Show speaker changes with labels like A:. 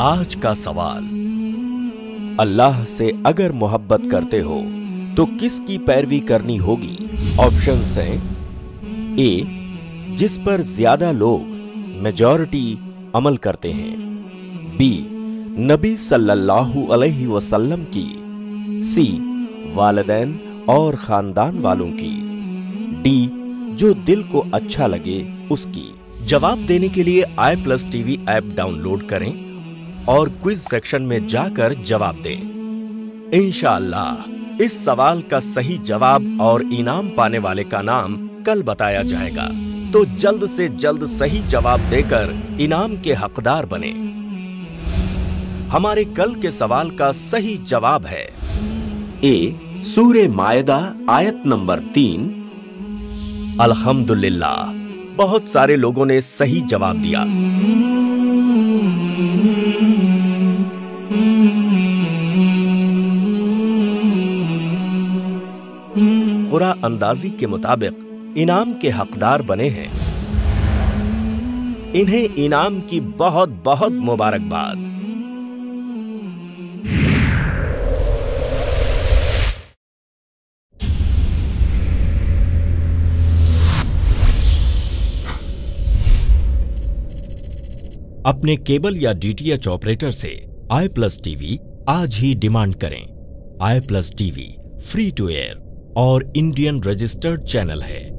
A: आज का सवाल। अल्लाह से अगर मोहब्बत करते हो तो किसकी पैरवी करनी होगी? ऑप्शन हैं ए जिस पर ज़्यादा लोग मेजॉरिटी अमल करते हैं। बी नबी सल्लल्लाहु अलैहि वसल्लम की। सी वालदेन और खानदान वालों की। डी जो दिल को अच्छा लगे, उसकी। जवाब देने के लिए I plus TV app download करें। और क्विज सेक्शन में जाकर जवाब दें। इंशाअल्लाह इस सवाल का सही जवाब और इनाम पाने वाले का नाम कल बताया जाएगा। तो जल्द से जल्द सही जवाब देकर इनाम के हकदार बने। हमारे कल के सवाल का सही जवाब है। ए सूर्य मायदा, आयत नंबर तीन। अल्हम्दुलिल्लाह, बहुत सारे लोगों ने सही जवाब दिया। कुरा अंदाजी के मुताबिक इनाम के हकदार बने हैं। इन्हें इनाम की बहुत बहुत मुबारकबाद। अपने केबल या डीटीएच ऑपरेटर से आई प्लस टीवी आज ही डिमांड करें। I plus TV, free to air. और इंडियन रजिस्टर्ड चैनल है।